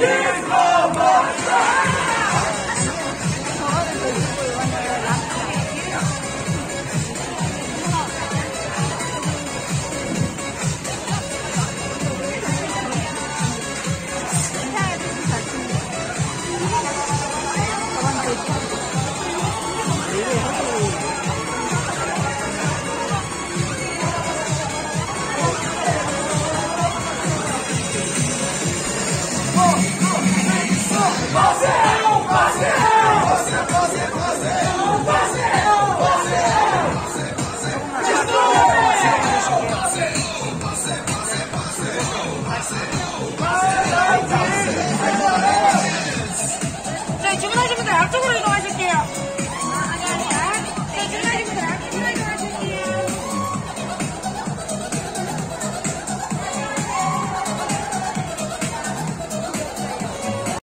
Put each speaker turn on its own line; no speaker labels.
Yeah. 이동하시 네, 앞쪽으로 이동하실게요.